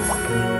好？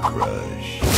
crush.